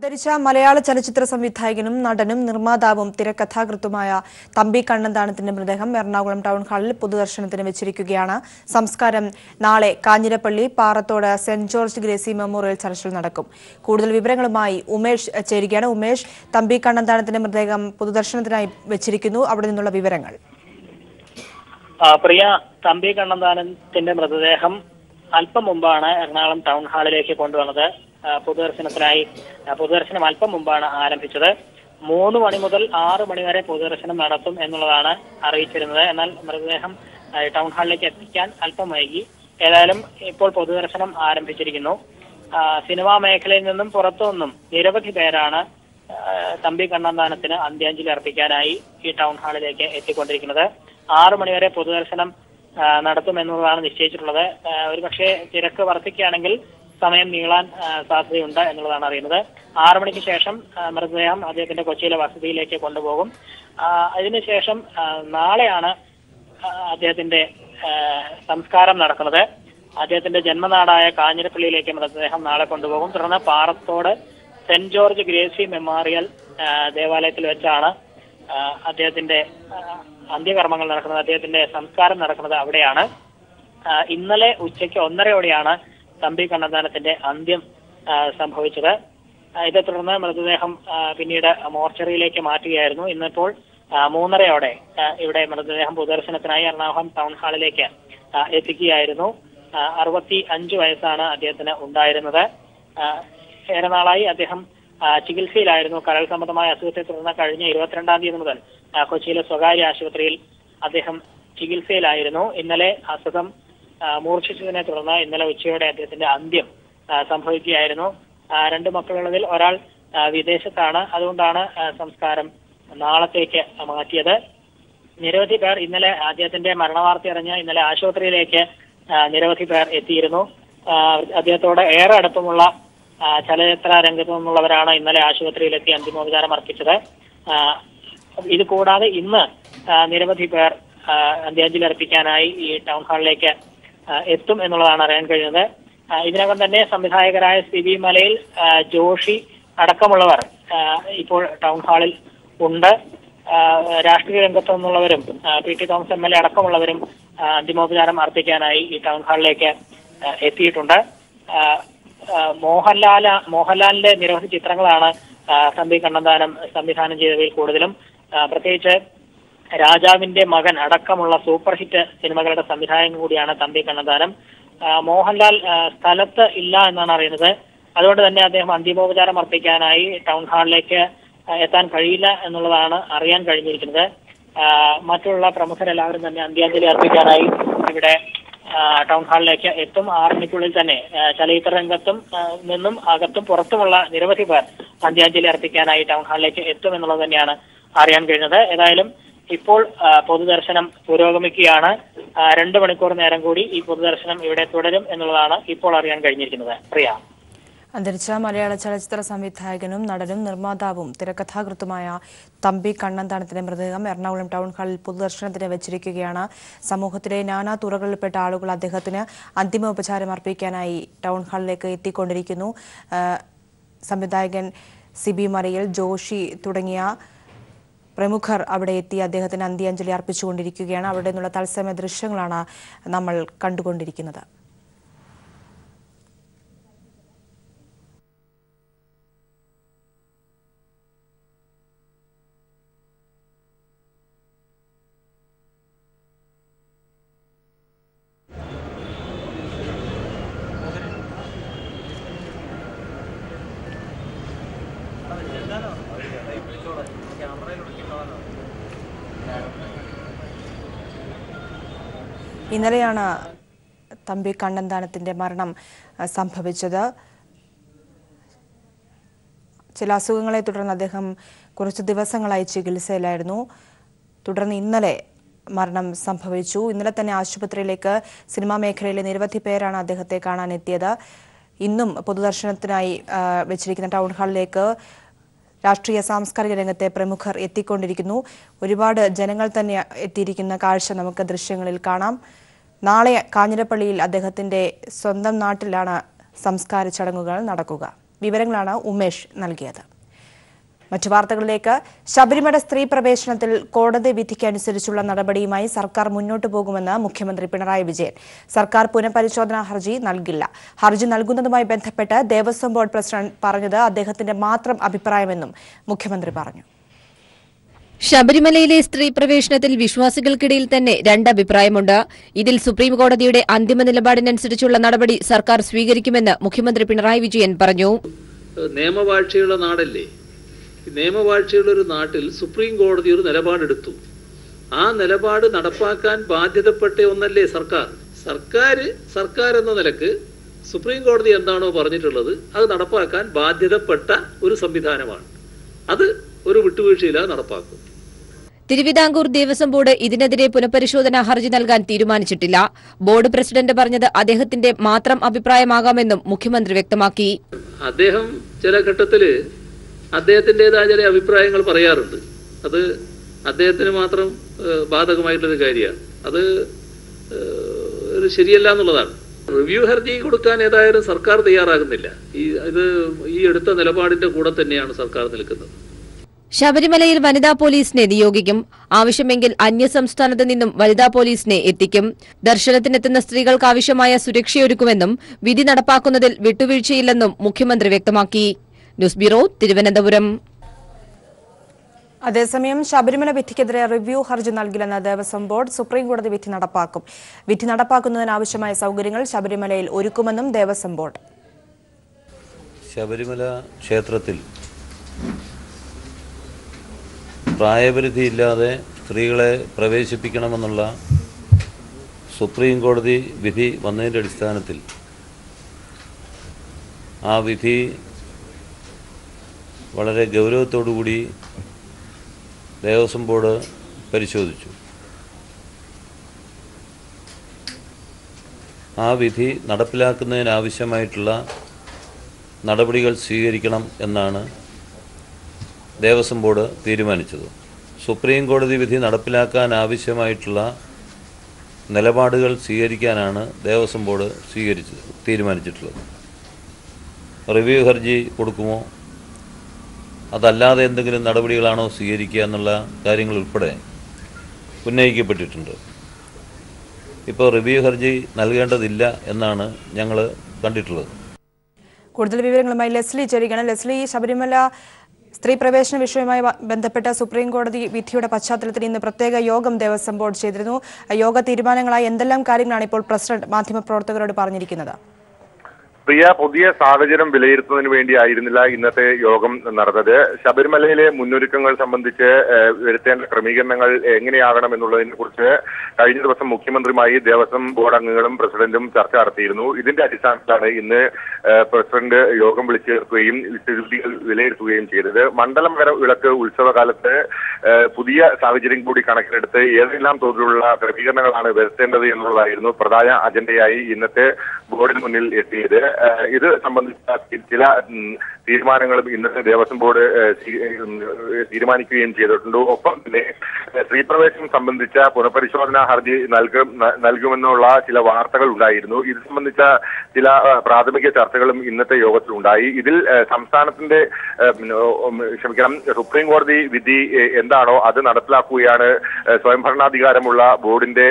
അന്തരിച്ച മലയാള ചലച്ചിത്ര സംവിധായകനും നടനും നിർമ്മാതാവും തിരക്കഥാകൃത്തുമായ തമ്പി കണ്ണന്താനത്തിന്റെ മൃതദേഹം എറണാകുളം ടൗൺ ഹാളിൽ പൊതുദർശനത്തിന് വെച്ചിരിക്കുകയാണ്. സംസ്കാരം നാളെ Kanjirappally Parathode saint George Gracy memorial ചർച്ചിൽ നടക്കും. കൂടുതൽ വിവരങ്ങളുമായി ഉമേഷ് ചേരുകയാണ്. ഉമേഷ് തമ്പി കണ്ണന്താനത്തിന്റെ മൃതദേഹം പൊതുദർശനത്തിനായി വെച്ചിരിക്കുന്നു. അവിടെ നിന്നുള്ള വിവരങ്ങൾ. പ്രിയ തമ്പി കണ്ണന്താനത്തിന്റെ മൃതദേഹം അല്പം മുമ്പാണ് എറണാകുളം ടൗൺ ഹാളിലേക്ക് കൊണ്ടുവന്നത്. പൊതുദർശനത്തിനായി പൊതുദർശനം അല്പം മുമ്പാണ് ആരംഭിച്ചത്. മൂന്ന് മണി മുതൽ ആറ് മണി വരെ പൊതുദർശനം നടത്തും എന്നുള്ളതാണ് അറിയിച്ചിരുന്നത്. എന്നാൽ മൃതദേഹം ടൗൺ ഹാളിലേക്ക് എത്തിക്കാൻ അല്പം വൈകി. ഏതായാലും ഇപ്പോൾ പൊതുദർശനം ആരംഭിച്ചിരിക്കുന്നു. സിനിമാ മേഖലയിൽ നിന്നും പുറത്തു നിന്നും നിരവധി പേരാണ് തമ്പി കണ്ണന്താനത്തിന് അന്ത്യാഞ്ജലി അർപ്പിക്കാനായി ഈ ടൗൺ ഹാളിലേക്ക് എത്തിക്കൊണ്ടിരിക്കുന്നത്. ആറു മണിവരെ പൊതുദർശനം നടത്തുമെന്നുള്ളതാണ് നിശ്ചയിച്ചിട്ടുള്ളത്. ഒരുപക്ഷെ തിരക്ക് വർദ്ധിക്കുകയാണെങ്കിൽ സമയം നീളാൻ സാധ്യതയുണ്ട് എന്നുള്ളതാണ് അറിയുന്നത്. ആറു മണിക്ക് ശേഷം മൃതദേഹം അദ്ദേഹത്തിന്റെ കൊച്ചിയിലെ വസതിയിലേക്ക് കൊണ്ടുപോകും. അതിനുശേഷം നാളെയാണ് അദ്ദേഹത്തിന്റെ സംസ്കാരം നടക്കുന്നത്. അദ്ദേഹത്തിന്റെ ജന്മനാടായ കാഞ്ഞിരപ്പള്ളിയിലേക്ക് മൃതദേഹം നാളെ കൊണ്ടുപോകും. തുടർന്ന് Parathode saint George Gracy memorial ദേവാലയത്തിൽ വെച്ചാണ് അദ്ദേഹത്തിന്റെ അന്ത്യകർമ്മങ്ങൾ നടക്കുന്നത്. അദ്ദേഹത്തിന്റെ സംസ്കാരം നടക്കുന്നത് അവിടെയാണ്. ഇന്നലെ ഉച്ചയ്ക്ക് ഒന്നരയോടെയാണ് തമ്പി കണ്ണന്താനത്തിന്റെ അന്ത്യം സംഭവിച്ചത്. ഇതേ തുടർന്ന് മൃതദേഹം പിന്നീട് മോർച്ചറിയിലേക്ക് മാറ്റുകയായിരുന്നു. ഇന്നിപ്പോൾ മൂന്നരയോടെ ഇവിടെ മൃതദേഹം പൊതുദർശനത്തിനായി എറണാകുളം ടൗൺ ഹാളിലേക്ക് എത്തിക്കുകയായിരുന്നു. അറുപത്തി അഞ്ച് വയസ്സാണ് അദ്ദേഹത്തിന് ഉണ്ടായിരുന്നത്. ഏറെ നാളായി അദ്ദേഹം ചികിത്സയിലായിരുന്നു. കരൾ സംബന്ധമായ അസുഖത്തെ തുടർന്ന് കഴിഞ്ഞ ഇരുപത്തിരണ്ടാം തീയതി മുതൽ കൊച്ചിയിലെ സ്വകാര്യ ആശുപത്രിയിൽ അദ്ദേഹം ചികിത്സയിലായിരുന്നു. ഇന്നലെ അസുഖം മൂർച്ഛിച്ചതിനെ തുടർന്ന് ഇന്നലെ ഉച്ചയോടെ അദ്ദേഹത്തിന്റെ അന്ത്യം സംഭവിക്കുകയായിരുന്നു. രണ്ട് മക്കളുള്ളതിൽ ഒരാൾ വിദേശത്താണ്. അതുകൊണ്ടാണ് സംസ്കാരം നാളത്തേക്ക് മാറ്റിയത്. നിരവധി പേർ ഇന്നലെ അദ്ദേഹത്തിന്റെ മരണവാർത്ത അറിഞ്ഞ് ഇന്നലെ ആശുപത്രിയിലേക്ക് നിരവധി പേർ എത്തിയിരുന്നു. അദ്ദേഹത്തോടെ ഏറെ അടുപ്പമുള്ള ചലച്ചിത്ര രംഗത്തു നിന്നുള്ളവരാണ് ഇന്നലെ ആശുപത്രിയിലെത്തി അന്തിമോപചാരം അർപ്പിച്ചത്. ഇത് കൂടാതെ ഇന്ന് നിരവധി പേർ അന്ത്യാഞ്ജലി അർപ്പിക്കാനായി ഈ ടൗൺ ഹാളിലേക്ക് എത്തും എന്നുള്ളതാണ് അറിയാൻ കഴിഞ്ഞത്. ഇതിനകം തന്നെ സംവിധായകരായ സി വി മലയിൽ ജോഷി അടക്കമുള്ളവർ ഇപ്പോൾ ടൗൺ ഹാളിൽ ഉണ്ട്. രാഷ്ട്രീയ രംഗത്തു നിന്നുള്ളവരും P T Thomas M L A അടക്കമുള്ളവരും അന്തിമോപചാരം അർപ്പിക്കാനായി ഈ ടൗൺ ഹാളിലേക്ക് എത്തിയിട്ടുണ്ട്. മോഹൻലാല മോഹൻലാലിന്റെ നിരവധി ചിത്രങ്ങളാണ് തമ്പി കണ്ണന്താനം സംവിധാനം ചെയ്തവയിൽ കൂടുതലും. പ്രത്യേകിച്ച് രാജാവിന്റെ മകൻ അടക്കമുള്ള സൂപ്പർ ഹിറ്റ് സിനിമകളുടെ സംവിധായകൻ കൂടിയാണ് തമ്പി കണ്ണന്താനം. മോഹൻലാൽ സ്ഥലത്ത് ഇല്ല എന്നാണ് അറിയുന്നത്. അതുകൊണ്ട് തന്നെ അദ്ദേഹം അന്തിമോപചാരം അർപ്പിക്കാനായി ടൗൺ ഹാളിലേക്ക് എത്താൻ കഴിയില്ല എന്നുള്ളതാണ് അറിയാൻ കഴിഞ്ഞിരിക്കുന്നത്. മറ്റുള്ള പ്രമുഖരെല്ലാവരും തന്നെ അന്ത്യാഞ്ജലി അർപ്പിക്കാനായി ഇവിടെ ടൗൺ ഹാളിലേക്ക് എത്തും. ആറ് മണിക്കുള്ളിൽ തന്നെ ചലച്ചിത്ര രംഗത്തും നിന്നും അകത്തും പുറത്തുമുള്ള നിരവധി പേർ അന്ത്യാഞ്ജലി അർപ്പിക്കാനായി ടൗൺ ഹാളിലേക്ക് എത്തും എന്നുള്ളത് തന്നെയാണ് അറിയാൻ കഴിഞ്ഞത്. ഏതായാലും ഇപ്പോൾ പൊതുദർശനം പുരോഗമിക്കുകയാണ്. രണ്ട് മണിക്കൂർ നേരം കൂടി ഈ പൊതുദർശനം ഇവിടെ തുടരും എന്നുള്ളതാണ് ഇപ്പോൾ അറിയാൻ കഴിഞ്ഞിരിക്കുന്നത്. പ്രിയ. അന്തരിച്ച മലയാള ചലച്ചിത്ര സംവിധായകനും നടനും നിർമ്മാതാവും തിരക്കഥാകൃത്തുമായ തമ്പി കണ്ണന്താനത്തിന്റെ മൃതദേഹം എറണാകുളം ടൗൺ ഹാളിൽ പൊതുദർശനത്തിന് വെച്ചിരിക്കുകയാണ്. സമൂഹത്തിലെ നാനാ തുറകളിൽപ്പെട്ട ആളുകൾ അദ്ദേഹത്തിന് അന്തിമോപചാരം അർപ്പിക്കാനായി ടൗൺ ഹാളിലേക്ക് എത്തിക്കൊണ്ടിരിക്കുന്നു. സംവിധായകൻ സിബി മറിയൽ ജോഷി തുടങ്ങിയ പ്രമുഖർ അവിടെ എത്തി അദ്ദേഹത്തിന് അന്ത്യാഞ്ജലി അർപ്പിച്ചുകൊണ്ടിരിക്കുകയാണ്. അവിടെ നിന്നുള്ള തത്സമയ ദൃശ്യങ്ങളാണ് നമ്മൾ കണ്ടുകൊണ്ടിരിക്കുന്നത്. ഇന്നലെയാണ് തമ്പി കണ്ണന്താനത്തിന്റെ മരണം സംഭവിച്ചത്. ചില അസുഖങ്ങളെ തുടർന്ന് അദ്ദേഹം കുറച്ച് ദിവസങ്ങളായി ചികിത്സയിലായിരുന്നു. തുടർന്ന് ഇന്നലെ മരണം സംഭവിച്ചു. ഇന്നലെ തന്നെ ആശുപത്രിയിലേക്ക് സിനിമാ മേഖലയിലെ നിരവധി പേരാണ് അദ്ദേഹത്തെ കാണാനെത്തിയത്. ഇന്നും പൊതുദർശനത്തിനായി വെച്ചിരിക്കുന്ന ടൗൺ ഹാളിലേക്ക് രാഷ്ട്രീയ സാംസ്കാരിക രംഗത്തെ പ്രമുഖർ എത്തിക്കൊണ്ടിരിക്കുന്നു. ഒരുപാട് ജനങ്ങൾ തന്നെ എത്തിയിരിക്കുന്ന കാഴ്ച നമുക്ക് ദൃശ്യങ്ങളിൽ കാണാം. നാളെ കാഞ്ഞിരപ്പള്ളിയിൽ അദ്ദേഹത്തിന്റെ സ്വന്തം നാട്ടിലാണ് സംസ്കാര ചടങ്ങുകൾ നടക്കുക. വിവരങ്ങളാണ് ഉമേഷ് നൽകിയത്. മറ്റു വാർത്തകളിലേക്ക്. ശബരിമല സ്ത്രീ പ്രവേശനത്തിൽ കോടതി വിധിക്കനുസരിച്ചുള്ള നടപടിയുമായി സർക്കാർ മുന്നോട്ടു പോകുമെന്ന് മുഖ്യമന്ത്രി പിണറായി വിജയൻ. സർക്കാർ പുനഃപരിശോധനാ ഹർജി നൽകില്ല. ഹർജി നൽകുന്നതുമായി ബന്ധപ്പെട്ട് ദേവസ്വം ബോർഡ് പ്രസിഡന്റ് പറഞ്ഞത് അദ്ദേഹത്തിന്റെ മാത്രം അഭിപ്രായമെന്നും മുഖ്യമന്ത്രി പറഞ്ഞു. ശബരിമലയിലെ സ്ത്രീ പ്രവേശനത്തിൽ വിശ്വാസികൾക്കിടയിൽ തന്നെ രണ്ടഭിപ്രായമുണ്ട്. ഇതിൽ സുപ്രീംകോടതിയുടെ അന്തിമ നിലപാടിനനുസരിച്ചുള്ള നടപടി സർക്കാർ സ്വീകരിക്കുമെന്ന് മുഖ്യമന്ത്രി പിണറായി വിജയൻ പറഞ്ഞു. നിയമവാഴ്ചയുള്ള നാടല്ലേ? നിയമവാഴ്ചയുള്ള ഒരു നാട്ടിൽ സുപ്രീം കോടതി ഒരു നിലപാടെടുത്തു. ആ നിലപാട് നടപ്പാക്കാൻ ബാധ്യതപ്പെട്ട ഒന്നല്ലേ സർക്കാർ? സർക്കാർ സർക്കാർ എന്ന നിലയ്ക്ക് സുപ്രീം കോടതി എന്താണോ പറഞ്ഞിട്ടുള്ളത് അത് നടപ്പാക്കാൻ ബാധ്യതപ്പെട്ട ഒരു സംവിധാനമാണ്. അത് ഒരു വിട്ടുവീഴ്ചയില്ലാതെ നടപ്പാക്കും. തിരുവിതാംകൂർ ദേവസ്വം ബോർഡ് ഇതിനെതിരെ പുനഃപരിശോധനാ ഹർജി നൽകാൻ തീരുമാനിച്ചിട്ടില്ല. ബോർഡ് പ്രസിഡന്റ് പറഞ്ഞത് അദ്ദേഹത്തിന്റെ മാത്രം അഭിപ്രായമാകാമെന്നും മുഖ്യമന്ത്രി വ്യക്തമാക്കി. അദ്ദേഹം ചില ഘട്ടത്തിൽ അദ്ദേഹത്തിന്റെതായ ചില അഭിപ്രായങ്ങൾ പറയാറുണ്ട്. അത് അദ്ദേഹത്തിന് മാത്രം ബാധകമായിട്ടുള്ളൊരു കാര്യമാണ്. അത് ഒരു ശരിയല്ല എന്നുള്ളതാണ്. റിവ്യൂ ഹർജി കൊടുക്കാൻ ഏതായാലും സർക്കാർ തയ്യാറാകുന്നില്ല. ഈ ഇത് ഈ എടുത്ത നിലപാടിന്റെ കൂടെ തന്നെയാണ് സർക്കാർ നിൽക്കുന്നത്. ശബരിമലയിൽ വനിതാ പോലീസിനെ നിയോഗിക്കും. ആവശ്യമെങ്കിൽ അന്യസംസ്ഥാനത്ത് നിന്നും വനിതാ പോലീസിനെ എത്തിക്കും. ദർശനത്തിനെത്തുന്ന സ്ത്രീകൾക്ക് ആവശ്യമായ സുരക്ഷയൊരുക്കുമെന്നും വിധി നടപ്പാക്കുന്നതിൽ വിട്ടുവീഴ്ചയില്ലെന്നും മുഖ്യമന്ത്രി വ്യക്തമാക്കി. News bureau Thiruvananthapuram. അതേസമയം ശബരിമല വിധിക്കെതിരെ റിവ്യൂ ഹർജി നൽകില്ലെന്ന് ദേവസ്വം ബോർഡ് സുപ്രീം കോടതി വിധി നടപ്പാക്കും. വിധി നടപ്പാക്കുന്നതിനാവശ്യമായ സൗകര്യങ്ങൾ ശബരിമലയിൽ ഒരുക്കുമെന്നും ദേവസ്വം ബോർഡ്. ശബരിമല ക്ഷേത്രത്തിൽ പ്രായപരിധിയില്ലാതെ സ്ത്രീകളെ പ്രവേശിപ്പിക്കണമെന്നുള്ള സുപ്രീം കോടതി വിധി വന്നതിന്റെ അടിസ്ഥാനത്തിൽ ആ വിധി വളരെ ഗൗരവത്തോടുകൂടി ദേവസ്വം ബോർഡ് പരിശോധിച്ചു. ആ വിധി നടപ്പിലാക്കുന്നതിനാവശ്യമായിട്ടുള്ള നടപടികൾ സ്വീകരിക്കണം എന്നാണ് ദേവസ്വം ബോർഡ് തീരുമാനിച്ചത്. സുപ്രീം കോടതി വിധി നടപ്പിലാക്കാൻ ആവശ്യമായിട്ടുള്ള നിലപാടുകൾ സ്വീകരിക്കാനാണ് ദേവസ്വം ബോർഡ് സ്വീകരിച്ചത് തീരുമാനിച്ചിട്ടുള്ളത്. റിവ്യൂ ഹർജി കൊടുക്കുമോ? അതല്ലാതെ എന്തെങ്കിലും നടപടികളാണോ സ്വീകരിക്കുക എന്നുള്ള കാര്യങ്ങൾ ഉൾപ്പെടെ ഉന്നയിക്കപ്പെട്ടിട്ടുണ്ട്. ഇപ്പോൾ റിവ്യൂ ഹർജി നൽകേണ്ടതില്ല എന്നാണ് ഞങ്ങൾ കണ്ടിട്ടുള്ളത്. കൂടുതൽ വിവരങ്ങളുമായി ലെസ്ലി ചേരുകയാണ്. ലെസ്ലി ശബരിമല സ്ത്രീ പ്രവേശന വിഷയവുമായി ബന്ധപ്പെട്ട സുപ്രീം കോടതി വിധിയുടെ പശ്ചാത്തലത്തിൽ ഇന്ന് പ്രത്യേക യോഗം ദേവസ്വം ബോർഡ് ചെയ്തിരുന്നു. യോഗ തീരുമാനങ്ങളായി എന്തെല്ലാം കാര്യങ്ങളാണ് ഇപ്പോൾ പ്രസിഡന്റ് മാധ്യമപ്രവർത്തകരോട് പറഞ്ഞിരിക്കുന്നത്? പ്രിയ പുതിയ സാഹചര്യം വിലയിരുത്തുന്നതിന് വേണ്ടിയായിരുന്നില്ല ഇന്നത്തെ യോഗം നടന്നത്. ശബരിമലയിലെ മുന്നൊരുക്കങ്ങൾ സംബന്ധിച്ച് വരുത്തേണ്ട ക്രമീകരണങ്ങൾ എങ്ങനെയാകണം എന്നുള്ളതിനെ കുറിച്ച് കഴിഞ്ഞ ദിവസം മുഖ്യമന്ത്രിയുമായി ദേവസ്വം ബോർഡ് അംഗങ്ങളും പ്രസിഡന്റും ചർച്ച നടത്തിയിരുന്നു. ഇതിന്റെ അടിസ്ഥാനത്തിലാണ് ഇന്ന് പ്രസിഡന്റ് യോഗം വിളിച്ചു ചേർക്കുകയും സ്ഥിതിഗതികൾ വിലയിരുത്തുകയും ചെയ്തത്. മണ്ഡലമകര വിളക്ക് ഉത്സവകാലത്ത് പുതിയ സാഹചര്യം കൂടി കണക്കിലെടുത്ത് ഏതെല്ലാം തോതിലുള്ള ക്രമീകരണങ്ങളാണ് വരുത്തേണ്ടത് എന്നുള്ളതായിരുന്നു പ്രധാന അജണ്ടയായി ഇന്നത്തെ ബോർഡിന് മുന്നിൽ എത്തിയത്. ഇത് സംബന്ധിച്ച ചില തീരുമാനങ്ങളും ഇന്നത്തെ ദേവസ്വം ബോർഡ് തീരുമാനിക്കുകയും ചെയ്തിട്ടുണ്ട്? ഒപ്പം തന്നെ സ്ത്രീപ്രവേശനം സംബന്ധിച്ച പുനഃപരിശോധനാ ഹർജി നൽകും നൽകുമെന്നുള്ള ചില വാർത്തകൾ ഉണ്ടായിരുന്നു. ഇത് സംബന്ധിച്ച ചില പ്രാഥമിക ചർച്ചകളും ഇന്നത്തെ യോഗത്തിൽ ഉണ്ടായി. ഇതിൽ സംസ്ഥാനത്തിന്റെ ക്ഷമിക്കണം സുപ്രീം കോടതി വിധി എന്താണോ അത് നടപ്പിലാക്കുകയാണ്. സ്വയംഭരണാധികാരമുള്ള ബോർഡിന്റെ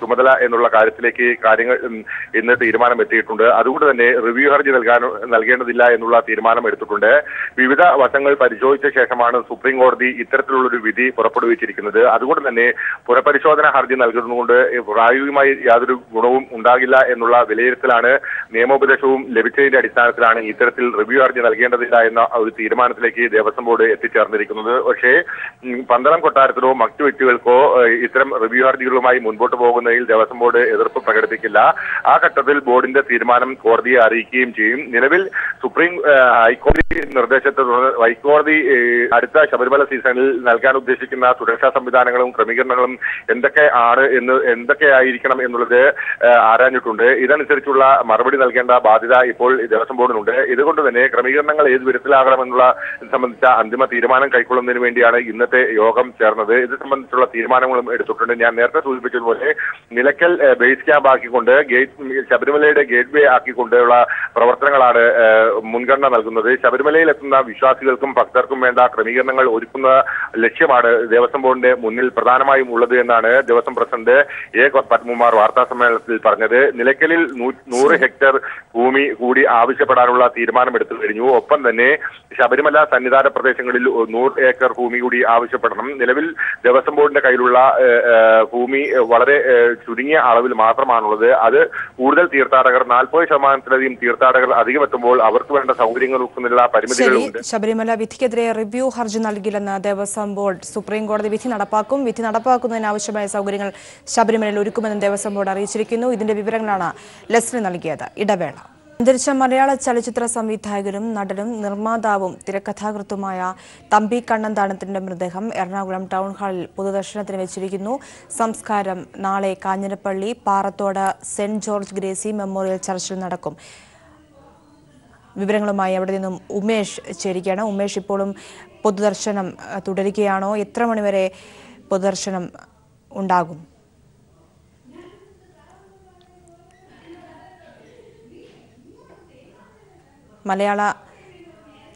ചുമതല എന്നുള്ള കാര്യത്തിലേക്ക് കാര്യങ്ങൾ ഇന്ന് തീരുമാനം എത്തിയിട്ടുണ്ട് അതുകൊണ്ട് തന്നെ റിവ്യൂ ഹർജി നൽകാൻ നൽകേണ്ടതില്ല എന്നുള്ള തീരുമാനം എടുത്തിട്ടുണ്ട്. വിവിധ വശങ്ങൾ പരിശോധിച്ച ശേഷമാണ് സുപ്രീം കോടതി ഇത്തരത്തിലുള്ളൊരു വിധി പുറപ്പെടുവിച്ചിരിക്കുന്നത്. അതുകൊണ്ട് തന്നെ പുനഃപരിശോധന ഹർജി നൽകുന്നതുകൊണ്ട് പ്രായോഗികമായി യാതൊരു ഗുണവും ഉണ്ടാകില്ല എന്നുള്ള വിലയിരുത്തലാണ് നിയമോപദേശവും ലഭിച്ചതിന്റെ അടിസ്ഥാനത്തിലാണ് ഇത്തരത്തിൽ റിവ്യൂ ഹർജി നൽകേണ്ടതില്ല എന്ന ഒരു തീരുമാനത്തിലേക്ക് ദേവസ്വം ബോർഡ് എത്തിച്ചേർന്നിരിക്കുന്നത്. പക്ഷേ പന്തളം കൊട്ടാരത്തിനോ മറ്റു വ്യക്തികൾക്കോ ഇത്തരം റിവ്യൂ ഹർജികളുമായി മുൻപോട്ട് പോകുന്നതിൽ ദേവസ്വം ബോർഡ് എതിർപ്പ് പ്രകടിപ്പിക്കില്ല. ആ ഘട്ടത്തിൽ ബോർഡിന്റെ തീരുമാനം കോടതിയെ അറിയിക്കുകയും ചെയ്യും. നിലവിൽ സുപ്രീം ഹൈക്കോടതി നിർദ്ദേശത്തെ തുടർന്ന് ഹൈക്കോടതി അടുത്ത ശബരിമല സീസണിൽ നൽകാൻ ഉദ്ദേശിക്കുന്ന സുരക്ഷാ സംവിധാനങ്ങളും ക്രമീകരണങ്ങളും എന്തൊക്കെ ആണ് എന്ന് എന്തൊക്കെയായിരിക്കണം എന്നുള്ളത് ഏഹ്, ആരാഞ്ഞിട്ടുണ്ട്. ഇതനുസരിച്ചുള്ള മറുപടി നൽകേണ്ട ബാധ്യത ഇപ്പോൾ ദേവസ്വം ബോർഡിനുണ്ട്. ഇതുകൊണ്ട് തന്നെ ക്രമീകരണങ്ങൾ ഏത് വിധത്തിലാകണമെന്നുള്ള സംബന്ധിച്ച അന്തിമ തീരുമാനം കൈക്കൊള്ളുന്നതിന് വേണ്ടിയാണ് ഇന്നത്തെ യോഗം ചേർന്നത്. ഇത് സംബന്ധിച്ചുള്ള തീരുമാനങ്ങളും എടുത്തിട്ടുണ്ട്. ഞാൻ നേരത്തെ സൂചിപ്പിച്ചതുപോലെ നിലയ്ക്കൽ ബേസ് ക്യാമ്പ് ആക്കിക്കൊണ്ട് ഗേറ്റ് ശബരിമലയുടെ ഗേറ്റ് വേ ആക്കിക്കൊണ്ടുള്ള പ്രവർത്തനങ്ങളാണ് മുൻഗണന നൽകുന്നത്. ശബരിമലയിൽ എത്തുന്ന വിശ്വാസികൾക്കും ഭക്തർക്കും വേണ്ട ക്രമീകരണങ്ങൾ ഒരുക്കുന്ന ലക്ഷ്യമാണ് ദേവസ്വം ബോർഡിന്റെ മുന്നിൽ പ്രധാനമായും ഉള്ളത് എന്നാണ് ദേവസ്വം പ്രസിഡന്റ് എ പത്മകുമാർ വാർത്താ സമ്മേളനത്തിൽ പറഞ്ഞത്. നിലയ്ക്കലിൽ നൂറ് ഹെക്ടർ ഭൂമി കൂടി ആവശ്യപ്പെടാനുള്ള തീരുമാനമെടുത്തു കഴിഞ്ഞു. ഒപ്പം തന്നെ ശബരിമല സന്നിധാന പ്രദേശങ്ങളിൽ നൂറ് ഏക്കർ ഭൂമി കൂടി ആവശ്യപ്പെടണം. നിലവിൽ ദേവസ്വം ബോർഡിന്റെ കയ്യിലുള്ള ഭൂമി വളരെ ചുരുങ്ങിയ അളവിൽ മാത്രമാണുള്ളത്. അത് കൂടുതൽ തീർത്ഥാടകർ നാൽപ്പത് ശതമാനത്തിലധികം തീർത്ഥാടകർ അധികം എത്തുമ്പോൾ അവർക്ക് വേണ്ട സൗകര്യങ്ങൾ പരിമിതികളുണ്ട് ശബരിമല വിധിക്കെതിരെ റിവ്യൂ ഹർജി നൽകില്ലെന്ന് ദേവസ്വം ബോർഡ് സുപ്രീം കോടതി വിധി നടപ്പാക്കും. വിധി നടപ്പാക്കുന്നതിന് ആവശ്യമായ സൗകര്യങ്ങൾ ശബരിമലയിൽ ഒരുക്കുമെന്ന് ദേവസ്വം ബോർഡ് അറിയിച്ചിരിക്കുന്നു. ഇതിന്റെ വിവരങ്ങളാണ് ലെസ്ലി നൽകിയത്. ഇടവേള. അന്തരിച്ച മലയാള ചലച്ചിത്ര സംവിധായകനും നടനും നിർമ്മാതാവും തിരക്കഥാകൃത്തുമായ തമ്പി കണ്ണന്താനത്തിന്റെ മൃതദേഹം എറണാകുളം ടൗൺ ഹാളിൽ പൊതുദർശനത്തിന് വെച്ചിരിക്കുന്നു. സംസ്കാരം നാളെ Kanjirappally Parathode saint George Gracy memorial ചർച്ചിൽ നടക്കും. വിവരങ്ങളുമായി അവിടെ നിന്നും ഉമേഷ് ചേരുകയാണ്. ഉമേഷ് ഇപ്പോഴും പൊതുദർശനം തുടരുകയാണോ? എത്ര മണിവരെ പൊതുദർശനം ഉണ്ടാകും? മലയാള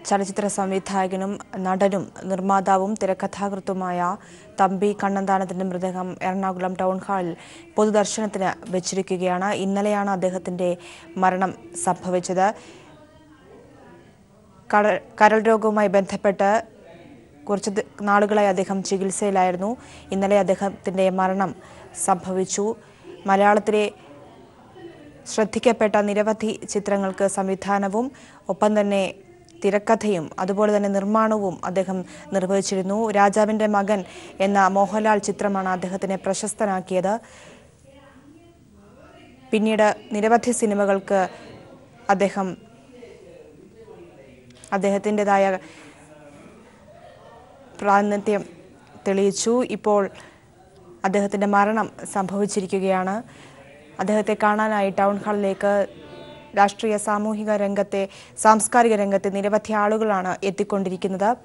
ചലച്ചിത്ര സംവിധായകനും നടനും നിർമ്മാതാവും തിരക്കഥാകൃത്തുമായ തമ്പി കണ്ണന്താനത്തിന്റെ മൃതദേഹം എറണാകുളം ടൗൺ ഹാളിൽ പൊതുദർശനത്തിന് വെച്ചിരിക്കുകയാണ്. ഇന്നലെയാണ് അദ്ദേഹത്തിന്റെ മരണം സംഭവിച്ചത്. കരൾ രോഗവുമായി ബന്ധപ്പെട്ട് കുറച്ച് നാളുകളായി അദ്ദേഹം ചികിത്സയിലായിരുന്നു. ഇന്നലെ അദ്ദേഹത്തിന്റെ മരണം സംഭവിച്ചു. മലയാളത്തിലെ ശ്രദ്ധിക്കപ്പെട്ട നിരവധി ചിത്രങ്ങൾക്ക് സംവിധാനവും ഒപ്പം തന്നെ തിരക്കഥയും അതുപോലെ തന്നെ നിർമ്മാണവും അദ്ദേഹം നിർവഹിച്ചിരുന്നു. രാജാവിന്റെ മകൻ എന്ന മോഹൻലാൽ ചിത്രമാണ് അദ്ദേഹത്തിനെ പ്രശസ്തനാക്കിയത്. പിന്നീട് നിരവധി സിനിമകൾക്ക് അദ്ദേഹം അദ്ദേഹത്തിന്റെതായ പ്രാതിനിധ്യം തെളിയിച്ചു. ഇപ്പോൾ അദ്ദേഹത്തിന്റെ മരണം സംഭവിച്ചിരിക്കുകയാണ്. അദ്ദേഹത്തെ കാണാനായി ടൗൺ ഹാളിലേക്ക് രാഷ്ട്രീയ സാമൂഹിക രംഗത്തെ സാംസ്കാരിക രംഗത്തെ നിരവധി ആളുകളാണ് എത്തിക്കൊണ്ടിരിക്കുന്നത്.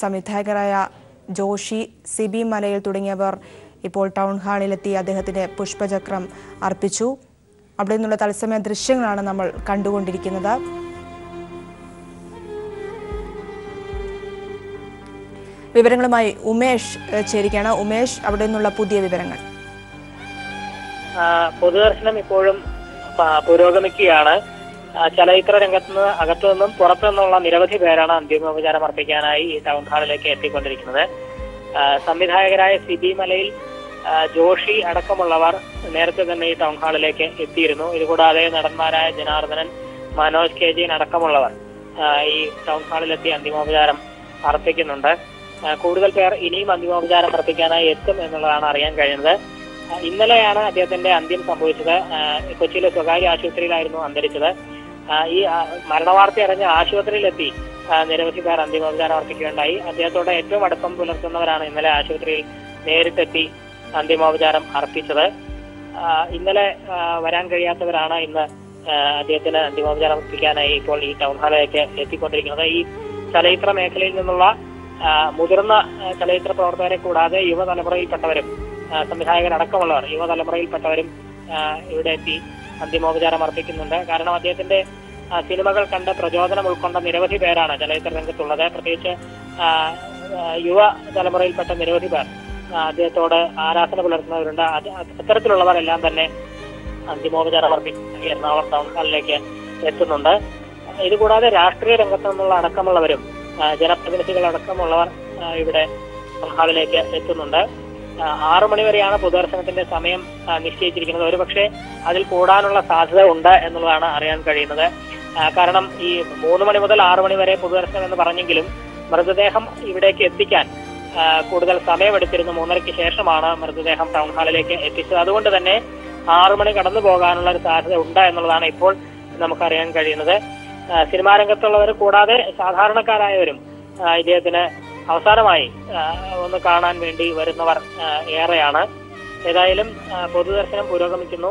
സംവിധായകരായ ജോഷി സിബി മലയിൽ തുടങ്ങിയവർ ഇപ്പോൾ ടൗൺ ഹാളിലെത്തി അദ്ദേഹത്തിന് പുഷ്പചക്രം അർപ്പിച്ചു. അവിടെ നിന്നുള്ള തത്സമയ ദൃശ്യങ്ങളാണ് നമ്മൾ കണ്ടുകൊണ്ടിരിക്കുന്നത്. വിവരങ്ങളുമായി ഉമേഷ് ചേരിക്കാണ് ഉമേഷ് അവിടെ നിന്നുള്ള പുതിയ വിവരങ്ങൾ. പൊതുദർശനം ഇപ്പോഴും പുരോഗമിക്കുകയാണ്. ചലച്ചിത്ര രംഗത്ത് നിന്ന് അകത്തു നിന്നും പുറത്തു നിന്നുള്ള നിരവധി പേരാണ് അന്തിമോപചാരം അർപ്പിക്കാനായി ഈ ടൗൺ ഹാളിലേക്ക് എത്തിക്കൊണ്ടിരിക്കുന്നത്. സംവിധായകരായ സിബി മലയിൽ ജോഷി അടക്കമുള്ളവർ നേരത്തെ തന്നെ ഈ ടൗൺ ഹാളിലേക്ക് എത്തിയിരുന്നു. ഇതുകൂടാതെ നടന്മാരായ ജനാർദ്ദനൻ മനോജ് കെ ജെയിൻ അടക്കമുള്ളവർ ഈ ടൗൺ ഹാളിലെത്തി അന്തിമോപചാരം അർപ്പിക്കുന്നുണ്ട്. കൂടുതൽ പേർ ഇനിയും അന്തിമോപചാരം അർപ്പിക്കാനായി എത്തും എന്നുള്ളതാണ് അറിയാൻ കഴിയുന്നത് ഇന്നലെയാണ് അദ്ദേഹത്തിന്റെ അന്ത്യം സംഭവിച്ചത്. കൊച്ചിയിലെ സ്വകാര്യ ആശുപത്രിയിലായിരുന്നു അന്തരിച്ചത്. ഈ മരണവാർത്ത അറിഞ്ഞ ആശുപത്രിയിലെത്തി നിരവധി പേർ അന്തിമോപചാരം അർപ്പിക്കുകയുണ്ടായി. അദ്ദേഹത്തോട് ഏറ്റവും അടുപ്പം പുലർത്തുന്നവരാണ് ഇന്നലെ ആശുപത്രിയിൽ നേരിട്ടെത്തി അന്തിമോപചാരം അർപ്പിച്ചത്. ഇന്നലെ വരാൻ കഴിയാത്തവരാണ് ഇന്ന് അദ്ദേഹത്തിന് അന്തിമോപചാരം അർപ്പിക്കാനായി ഇപ്പോൾ ഈ ടൗൺ ഹാളിലേക്ക് എത്തിക്കൊണ്ടിരിക്കുന്നത്. ഈ ചലച്ചിത്ര മേഖലയിൽ നിന്നുള്ള മുതിർന്ന ചലച്ചിത്ര പ്രവർത്തകരെ കൂടാതെ യുവതലമുറയിൽപ്പെട്ടവരും സംവിധായകരടക്കമുള്ളവർ യുവതലമുറയിൽപ്പെട്ടവരും ഇവിടെ എത്തി അന്തിമോപചാരം അർപ്പിക്കുന്നുണ്ട്. കാരണം അദ്ദേഹത്തിന്റെ സിനിമകൾ കണ്ട് പ്രചോദനം ഉൾക്കൊണ്ട നിരവധി പേരാണ് ചലച്ചിത്ര രംഗത്തുള്ളത്. പ്രത്യേകിച്ച് യുവ തലമുറയിൽപ്പെട്ട നിരവധി പേർ അദ്ദേഹത്തോട് ആരാധന പുലർത്തുന്നവരുണ്ട്. അത് അത്തരത്തിലുള്ളവരെല്ലാം തന്നെ അന്തിമോപചാരം അർപ്പിക്കുന്ന എറണാകുളം ടൗൺ ഹാളിലേക്ക് എത്തുന്നുണ്ട്. ഇതുകൂടാതെ രാഷ്ട്രീയ രംഗത്തു നിന്നുള്ള അടക്കമുള്ളവരും ജനപ്രതിനിധികൾ അടക്കമുള്ളവർ ഇവിടെ ഹാളിലേക്ക് എത്തുന്നുണ്ട്. ആറു മണിവരെയാണ് പൊതുദർശനത്തിന്റെ സമയം നിശ്ചയിച്ചിരിക്കുന്നത്. ഒരുപക്ഷെ അതിൽ കൂടാനുള്ള സാധ്യത ഉണ്ട് എന്നുള്ളതാണ് അറിയാൻ കഴിയുന്നത്. കാരണം ഈ മൂന്ന് മണി മുതൽ ആറു മണി വരെ പൊതുദർശനം എന്ന് പറഞ്ഞെങ്കിലും മൃതദേഹം ഇവിടേക്ക് എത്തിക്കാൻ കൂടുതൽ സമയമെടുത്തിരുന്നു. മൂന്നരയ്ക്ക് ശേഷമാണ് മൃതദേഹം ടൗൺ ഹാളിലേക്ക് എത്തിച്ചത്. അതുകൊണ്ട് തന്നെ ആറു മണി കടന്നു പോകാനുള്ള ഒരു സാധ്യത ഉണ്ട് എന്നുള്ളതാണ് ഇപ്പോൾ നമുക്കറിയാൻ കഴിയുന്നത്. സിനിമാ രംഗത്തുള്ളവർ കൂടാതെ സാധാരണക്കാരായവരും ഇദ്ദേഹത്തിന് അവസാനമായി ഒന്ന് കാണാൻ വേണ്ടി വരുന്നവർ ഏറെയാണ്. ഏതായാലും പൊതുദർശനം പുരോഗമിക്കുന്നു.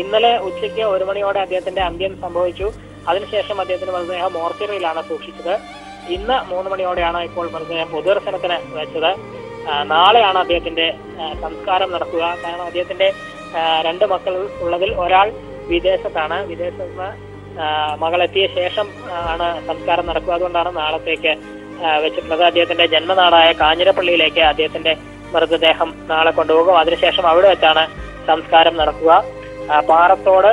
ഇന്നലെ ഉച്ചയ്ക്ക് ഒരു മണിയോടെ അദ്ദേഹത്തിന്റെ അന്ത്യം സംഭവിച്ചു. അതിനുശേഷം അദ്ദേഹത്തിന്റെ മൃതദേഹം മോർച്ചറിയിലാണ് സൂക്ഷിച്ചത്. ഇന്ന് മൂന്ന് മണിയോടെയാണ് ഇപ്പോൾ മൃതദേഹം പൊതുദർശനത്തിന് വെച്ചത്. നാളെയാണ് അദ്ദേഹത്തിന്റെ സംസ്കാരം നടക്കുക കാരണം അദ്ദേഹത്തിന്റെ രണ്ട് മക്കൾ ഉള്ളതിൽ ഒരാൾ വിദേശത്താണ്. വിദേശത്ത് ആ, ശേഷം ആണ് സംസ്കാരം നടക്കുക. അതുകൊണ്ടാണ് നാളത്തേക്ക് വെച്ചിട്ടുള്ളത്. അദ്ദേഹത്തിന്റെ ജന്മനാടായ കാഞ്ഞിരപ്പള്ളിയിലേക്ക് അദ്ദേഹത്തിന്റെ മൃതദേഹം നാളെ കൊണ്ടുപോകും. അതിനുശേഷം അവിടെ വെച്ചാണ് സംസ്കാരം നടക്കുക. Parathode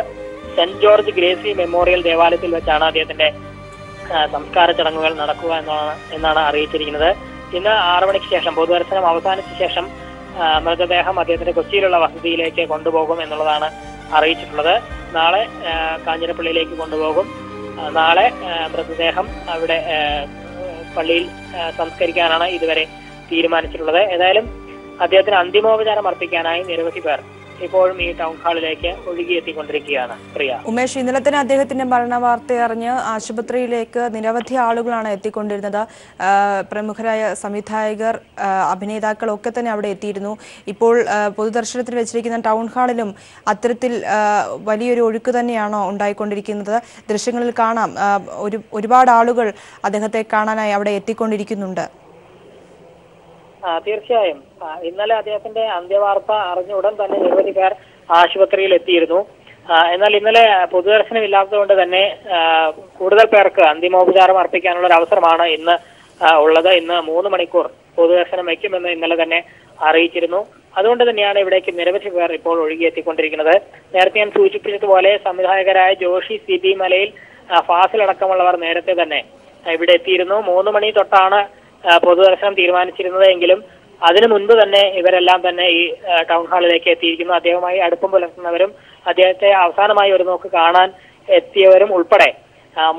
saint George Gracy memorial ദേവാലയത്തിൽ വെച്ചാണ് അദ്ദേഹത്തിന്റെ സംസ്കാര ചടങ്ങുകൾ നടക്കുക എന്നാണ് എന്നാണ് അറിയിച്ചിരിക്കുന്നത്. ഇന്ന് ആറു മണിക്ക് ശേഷം പൊതുദർശനം അവസാനിച്ച ശേഷം മൃതദേഹം അദ്ദേഹത്തിന്റെ കൊച്ചിയിലുള്ള വസതിയിലേക്ക് കൊണ്ടുപോകും എന്നുള്ളതാണ് അറിയിച്ചിട്ടുള്ളത്. നാളെ കാഞ്ഞിരപ്പള്ളിയിലേക്ക് കൊണ്ടുപോകും. നാളെ മൃതദേഹം അവിടെ പള്ളിയിൽ സംസ്കരിക്കാനാണ് ഇതുവരെ തീരുമാനിച്ചിട്ടുള്ളത്. ഏതായാലും അദ്ദേഹത്തിന് അന്തിമോപചാരം അർപ്പിക്കാനായി നിരവധി പേർ ഇപ്പോഴും ഈ ടൗൺ ഹാളിലേക്ക് ഒഴുകിയെത്തിക്കൊണ്ടിരിക്കുകയാണ് പ്രിയ. ഉമേഷ് ഇന്നലെ തന്നെ അദ്ദേഹത്തിന്റെ മരണവാർത്ത അറിഞ്ഞ് ആശുപത്രിയിലേക്ക് നിരവധി ആളുകളാണ് എത്തിക്കൊണ്ടിരുന്നത്. പ്രമുഖരായ സംവിധായകർ അഭിനേതാക്കൾ ഒക്കെ തന്നെ അവിടെ എത്തിയിരുന്നു. ഇപ്പോൾ പൊതുദർശനത്തിൽ വെച്ചിരിക്കുന്ന ടൗൺ ഹാളിലും അത്തരത്തിൽ വലിയൊരു ഒഴുക്ക് തന്നെയാണോ ഉണ്ടായിക്കൊണ്ടിരിക്കുന്നത്. ദൃശ്യങ്ങളിൽ കാണാം ഒരു ഒരുപാട് ആളുകൾ അദ്ദേഹത്തെ കാണാനായി അവിടെ എത്തിക്കൊണ്ടിരിക്കുന്നുണ്ട്. തീർച്ചയായും. ഇന്നലെ അദ്ദേഹത്തിന്റെ അന്ത്യവാർത്ത അറിഞ്ഞ ഉടൻ തന്നെ നിരവധി പേർ ആശുപത്രിയിൽ എത്തിയിരുന്നു. എന്നാൽ ഇന്നലെ പൊതുദർശനം ഇല്ലാത്തതുകൊണ്ട് തന്നെ കൂടുതൽ പേർക്ക് അന്തിമോപചാരം അർപ്പിക്കാനുള്ള ഒരു അവസരമാണ് ഇന്ന് ഉള്ളത്. ഇന്ന് മൂന്ന് മണിക്കൂർ പൊതുദർശനം വയ്ക്കുമെന്ന് ഇന്നലെ തന്നെ അറിയിച്ചിരുന്നു. അതുകൊണ്ട് തന്നെയാണ് ഇവിടേക്ക് നിരവധി പേർ ഇപ്പോൾ ഒഴുകിയെത്തിക്കൊണ്ടിരിക്കുന്നത്. നേരത്തെ ഞാൻ സൂചിപ്പിച്ചതുപോലെ സംവിധായകരായ ജോഷി സി ബി മലയിൽ ഫാസിൽ അടക്കമുള്ളവർ നേരത്തെ തന്നെ ഇവിടെ എത്തിയിരുന്നു. മൂന്ന് മണി തൊട്ടാണ് പൊതുദർശനം തീരുമാനിച്ചിരുന്നത് എങ്കിലും അതിനു മുൻപ് തന്നെ ഇവരെല്ലാം തന്നെ ഈ ടൗൺ ഹാളിലേക്ക് എത്തിയിരിക്കുന്നു. അദ്ദേഹവുമായി അടുപ്പം പുലർത്തുന്നവരും അദ്ദേഹത്തെ അവസാനമായി ഒരു നോക്ക് കാണാൻ എത്തിയവരും ഉൾപ്പെടെ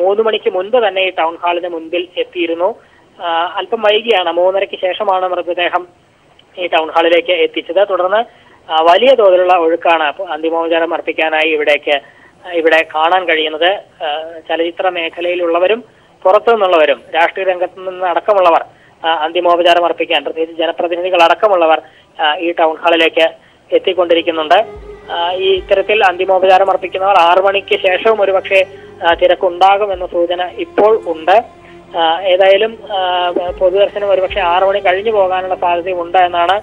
മൂന്ന് മണിക്ക് മുൻപ് തന്നെ ഈ ടൗൺ ഹാളിന് മുൻപിൽ എത്തിയിരുന്നു. അല്പം വൈകിയാണ് മൂന്നരയ്ക്ക് ശേഷമാണ് മൃതദേഹം ഈ ടൗൺ ഹാളിലേക്ക് എത്തിച്ചത്. തുടർന്ന് വലിയ തോതിലുള്ള ഒഴുക്കാണ് അന്തിമോപചാരം അർപ്പിക്കാനായി ഇവിടേക്ക് ഇവിടെ കാണാൻ കഴിയുന്നത്. ചലച്ചിത്ര മേഖലയിലുള്ളവരും പുറത്തു നിന്നുള്ളവരും രാഷ്ട്രീയ രംഗത്ത് നിന്ന് അടക്കമുള്ളവർ അന്തിമോപചാരം അർപ്പിക്കാൻ പ്രത്യേകിച്ച് ജനപ്രതിനിധികൾ അടക്കമുള്ളവർ ഈ ടൗൺ ഹാളിലേക്ക് എത്തിക്കൊണ്ടിരിക്കുന്നുണ്ട്. ഈ ഇത്തരത്തിൽ അന്തിമോപചാരം അർപ്പിക്കുന്നവർ ആറു മണിക്ക് ശേഷവും ഒരുപക്ഷെ തിരക്കുണ്ടാകും തിരക്കുണ്ടാകുമെന്ന സൂചന ഇപ്പോൾ ഉണ്ട്. ഏതായാലും പൊതുദർശനം ഒരുപക്ഷെ ആറു മണി കഴിഞ്ഞു പോകാനുള്ള സാധ്യതയുണ്ട് എന്നാണ്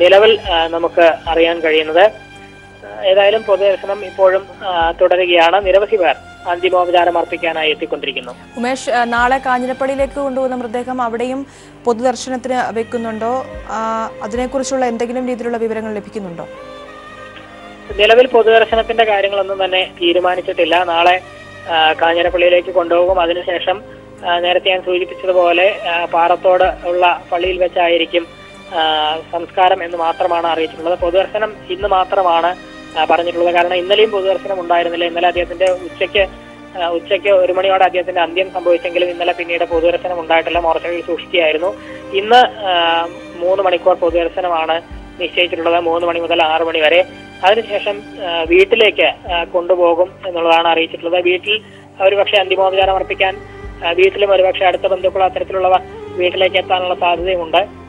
നിലവിൽ നമുക്ക് അറിയാൻ കഴിയുന്നത്. ഏതായാലും പൊതുദർശനം ഇപ്പോഴും തുടരുകയാണ്. നിരവധി പേർ അന്തിമോപചാരം അർപ്പിക്കാനായി എത്തിക്കൊണ്ടിരിക്കുന്നു. ഉമേഷ് നാളെ കാഞ്ഞിരപ്പള്ളിയിലേക്ക് കൊണ്ടുപോകുന്ന മൃതദേഹം അവിടെയും പൊതുദർശനത്തിന് വെക്കുന്നുണ്ടോ? അതിനെക്കുറിച്ചുള്ള എന്തെങ്കിലും രീതിയിലുള്ള വിവരങ്ങൾ ലഭിക്കുന്നുണ്ടോ? നിലവിൽ പൊതുദർശനത്തിന്റെ കാര്യങ്ങളൊന്നും തന്നെ തീരുമാനിച്ചിട്ടില്ല. നാളെ കാഞ്ഞിരപ്പള്ളിയിലേക്ക് കൊണ്ടുപോകും. അതിനുശേഷം നേരത്തെ ഞാൻ സൂചിപ്പിച്ചതുപോലെ പാറത്തോട് ഉള്ള പള്ളിയിൽ വെച്ചായിരിക്കും സംസ്കാരം എന്ന് മാത്രമാണ് അറിയിച്ചിട്ടുള്ളത്. പൊതുദർശനം ഇന്ന് മാത്രമാണ് പറഞ്ഞിട്ടുള്ളത്. കാരണം ഇന്നലെയും പൊതുദർശനം ഉണ്ടായിരുന്നില്ല. ഇന്നലെ അദ്ദേഹത്തിന്റെ ഉച്ചയ്ക്ക് ഉച്ചയ്ക്ക് ഒരു മണിയോടെ അദ്ദേഹത്തിന്റെ അന്ത്യം സംഭവിച്ചെങ്കിലും ഇന്നലെ പിന്നീട് പൊതുദർശനം ഉണ്ടായിട്ടില്ല. മോർച്ചറിയിൽ സൂക്ഷിക്കുകയായിരുന്നു. ഇന്ന് മൂന്ന് മണിക്കൂർ പൊതുദർശനമാണ് നിശ്ചയിച്ചിട്ടുള്ളത്. മൂന്ന് മണി മുതൽ ആറ് മണി വരെ. അതിനുശേഷം വീട്ടിലേക്ക് കൊണ്ടുപോകും എന്നുള്ളതാണ് അറിയിച്ചിട്ടുള്ളത്. വീട്ടിൽ ഒരുപക്ഷെ അന്തിമോപചാരം അർപ്പിക്കാൻ വീട്ടിലും ഒരുപക്ഷെ അടുത്ത ബന്ധുക്കൾ അത്തരത്തിലുള്ളവ വീട്ടിലേക്ക് എത്താനുള്ള സാധ്യതയുണ്ട്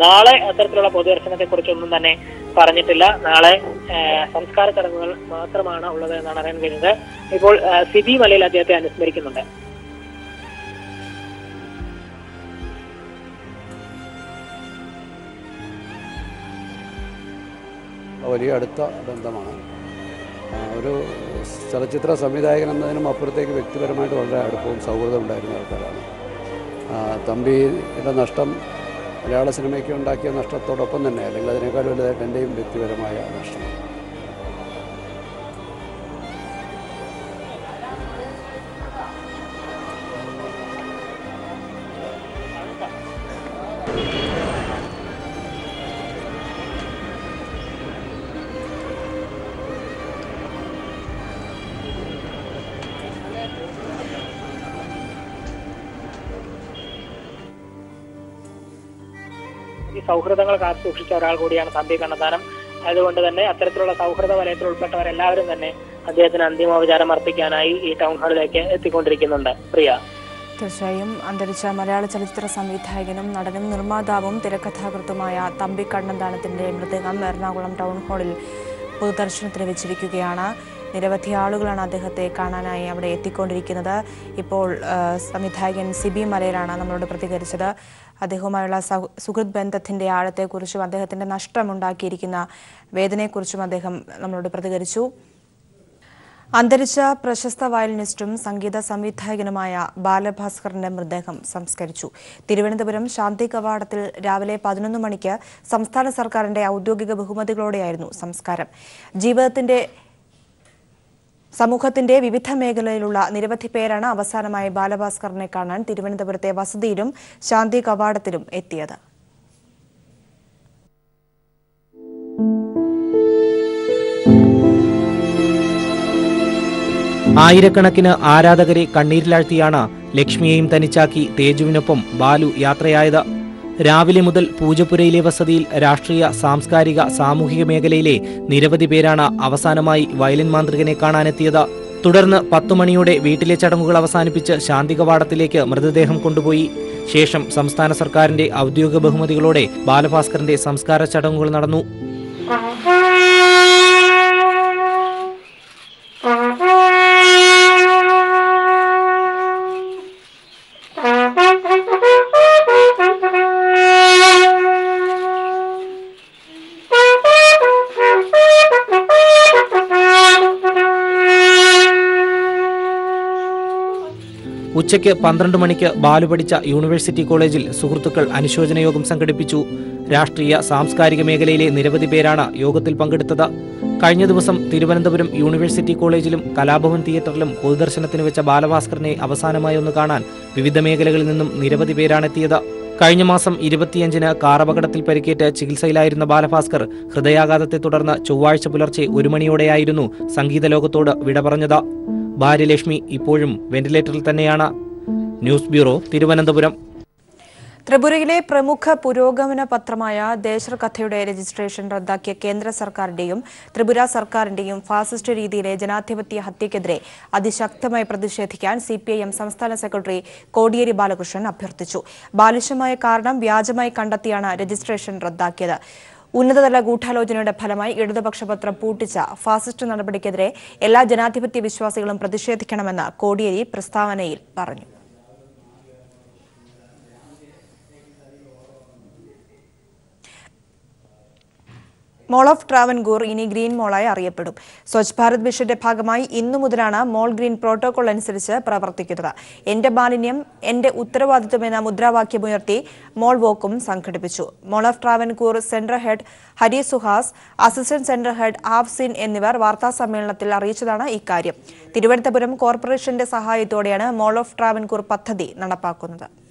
നാളെ അത്തരത്തിലുള്ള പൊതുദർശനത്തെ കുറിച്ചൊന്നും തന്നെ പറഞ്ഞിട്ടില്ല. നാളെ സംസ്കാര ചടങ്ങുകൾ മാത്രമാണ് ഉള്ളത് എന്നാണ് അറിയാൻ കഴിയുന്നത്. ഇപ്പോൾ സിബി മലയിൽ അദ്ദേഹത്തെ അനുസ്മരിക്കുന്നുണ്ട്. വലിയ അടുത്ത ബന്ധമാണ്. ഒരു ചലച്ചിത്ര സംവിധായകൻ എന്നതിനും അപ്പുറത്തേക്ക് വ്യക്തിപരമായിട്ട് വളരെ അടുപ്പവും സൗഹൃദം ഉണ്ടായിരുന്ന ആൾക്കാരാണ്. തമ്പിയുടെ നഷ്ടം മലയാള സിനിമയ്ക്ക് ഉണ്ടാക്കിയ നഷ്ടത്തോടൊപ്പം തന്നെ അല്ലെങ്കിൽ അതിനേക്കാൾ വലുതായിട്ട് എന്റെയും വ്യക്തിപരമായ നഷ്ടമാണ് സൗഹൃദങ്ങൾ കാത്തു സൂക്ഷിച്ച ഒരാൾ കൂടിയാണ് തമ്പി കണ്ണന്താനം. അതുകൊണ്ട് തന്നെ അത്തരത്തിലുള്ള സൗഹൃദ വലയത്തിൽ ഉൾപ്പെട്ടവരെല്ലാവരും തന്നെ അദ്ദേഹത്തിന് അന്തിമോപചാരം അർപ്പിക്കാനായി ഈ ടൗൺ ഹാളിലേക്ക് എത്തിക്കൊണ്ടിരിക്കുന്നുണ്ട്. പ്രിയ? തീർച്ചയായും അന്തരിച്ച മലയാള ചലച്ചിത്ര സംവിധായകനും നടനും നിർമ്മാതാവും തിരക്കഥാകൃത്തുമായ തമ്പി കണ്ണന്താനത്തിന്റെ മൃതദേഹം എറണാകുളം ടൗൺ ഹാളിൽ പൊതുദർശനത്തിന് വെച്ചിരിക്കുകയാണ്. നിരവധി ആളുകളാണ് അദ്ദേഹത്തെ കാണാനായി അവിടെ എത്തിക്കൊണ്ടിരിക്കുന്നത്. ഇപ്പോൾ സംവിധായകൻ സിബി മലയിലാണ് നമ്മളോട് പ്രതികരിച്ചത്. അദ്ദേഹവുമായുള്ള സുഹൃത് ബന്ധത്തിന്റെ ആഴത്തെക്കുറിച്ചും അദ്ദേഹത്തിന്റെ നഷ്ടമുണ്ടാക്കിയിരിക്കുന്ന വേദനയെക്കുറിച്ചും അദ്ദേഹം നമ്മളോട് പ്രതികരിച്ചു. അന്തരിച്ച പ്രശസ്ത വയലിനിസ്റ്റും സംഗീത സംവിധായകനുമായ ബാലഭാസ്കറിന്റെ മൃതദേഹം സംസ്കരിച്ചു. തിരുവനന്തപുരം ശാന്തി കവാടത്തിൽ രാവിലെ പതിനൊന്ന് മണിക്ക് സംസ്ഥാന സർക്കാരിന്റെ ഔദ്യോഗിക ബഹുമതികളോടെയായിരുന്നു സംസ്കാരം. ജീവിതത്തിന്റെ സമൂഹത്തിന്റെ വിവിധ മേഖലയിലുള്ള നിരവധി പേരാണ് അവസാനമായി ബാലഭാസ്കറിനെ കാണാൻ തിരുവനന്തപുരത്തെ വസതിയിലും ശാന്തി കവാടത്തിലും എത്തിയത്. ആയിരക്കണക്കിന് ആരാധകരെ കണ്ണീരിലാഴ്ത്തിയാണ് ലക്ഷ്മിയെയും തനിച്ചാക്കി തേജുവിനൊപ്പം ബാലു യാത്രയായത്. രാവിലെ മുതൽ പൂജപ്പുരയിലെ വസതിയിൽ രാഷ്ട്രീയ സാംസ്കാരിക സാമൂഹിക മേഖലയിലെ നിരവധി പേരാണ് അവസാനമായി വയലിൻ മാന്ത്രികനെ കാണാനെത്തിയത്. തുടർന്ന് പത്തു മണിയോടെ വീട്ടിലെ ചടങ്ങുകൾ അവസാനിപ്പിച്ച് ശാന്തികവാടത്തിലേക്ക് മൃതദേഹം കൊണ്ടുപോയി. ശേഷം സംസ്ഥാന സർക്കാരിന്റെ ഔദ്യോഗിക ബഹുമതികളോടെ ബാലഭാസ്കറിന്റെ സംസ്കാര ചടങ്ങുകൾ നടന്നു. ഉച്ചയ്ക്ക് പന്ത്രണ്ട് മണിക്ക് ബാലു പഠിച്ച യൂണിവേഴ്സിറ്റി കോളേജിൽ സുഹൃത്തുക്കൾ അനുശോചന യോഗം സംഘടിപ്പിച്ചു. രാഷ്ട്രീയ സാംസ്കാരിക മേഖലയിലെ നിരവധി പേരാണ് യോഗത്തിൽ പങ്കെടുത്തത്. കഴിഞ്ഞ ദിവസം തിരുവനന്തപുരം യൂണിവേഴ്സിറ്റി കോളേജിലും കലാഭവൻ തിയേറ്ററിലും പൊതുദർശനത്തിന് വെച്ച ബാലഭാസ്കറിനെ അവസാനമായി ഒന്ന് കാണാൻ വിവിധ മേഖലകളിൽ നിന്നും നിരവധി പേരാണെത്തിയത് കഴിഞ്ഞ മാസം ഇരുപത്തിയഞ്ചിന് കാറപകടത്തിൽ പരിക്കേറ്റ് ചികിത്സയിലായിരുന്ന ബാലഭാസ്കർ ഹൃദയാഘാതത്തെ തുടർന്ന് ചൊവ്വാഴ്ച പുലർച്ചെ ഒരു മണിയോടെയായിരുന്നു സംഗീത ലോകത്തോട് വിട പറഞ്ഞത്. ഭാര്യ ലക്ഷ്മി ഇപ്പോഴും വെന്റിലേറ്ററിൽ തന്നെയാണ്. News bureau Thiruvananthapuram. ത്രിപുരയിലെ പ്രമുഖ പുരോഗമന പത്രമായ ദേശർ കഥയുടെ രജിസ്ട്രേഷൻ റദ്ദാക്കിയ കേന്ദ്ര സർക്കാരിന്റെയും ത്രിപുര സർക്കാരിന്റെയും ഫാസിസ്റ്റ് രീതിയിലെ ജനാധിപത്യ ഹത്യക്കെതിരെ അതിശക്തമായി പ്രതിഷേധിക്കാൻ സിപിഐഎം സംസ്ഥാന സെക്രട്ടറി കോടിയേരി ബാലകൃഷ്ണൻ അഭ്യർത്ഥിച്ചു. ബാലിശമായ കാരണം വ്യാജമായി കണ്ടെത്തിയാണ് രജിസ്ട്രേഷൻ റദ്ദാക്കിയത്. ഉന്നതതല ഗൂഢാലോചനയുടെ ഫലമായി ഇടതുപക്ഷ പത്രം പൂട്ടിച്ച ഫാസിസ്റ്റ് നടപടിക്കെതിരെ എല്ലാ ജനാധിപത്യ വിശ്വാസികളും പ്രതിഷേധിക്കണമെന്ന് കോടിയേരി പ്രസ്താവനയിൽ പറഞ്ഞു. മോൾ ഓഫ് ട്രാവൻകൂർ ഇനി ഗ്രീൻ മോളായി അറിയപ്പെടും. സ്വച്ഛ് ഭാരത് മിഷന്റെ ഭാഗമായി ഇന്നു മുതലാണ് മോൾ ഗ്രീൻ പ്രോട്ടോകോൾ അനുസരിച്ച് പ്രവർത്തിക്കുന്നത്. എന്റെ മാലിന്യം എന്റെ ഉത്തരവാദിത്വം എന്ന മുദ്രാവാക്യമുയർത്തി മോൾ വോക്കും സംഘടിപ്പിച്ചു. Mall of Travancore central head Hari Suhas assistant central head Afsin എന്നിവർ വാർത്താ സമ്മേളനത്തിൽ അറിയിച്ചതാണ് ഇക്കാര്യം. തിരുവനന്തപുരം കോർപ്പറേഷന്റെ സഹായത്തോടെയാണ് മോൾ ഓഫ് ട്രാവൻകൂർ പദ്ധതി നടപ്പാക്കുന്നത്.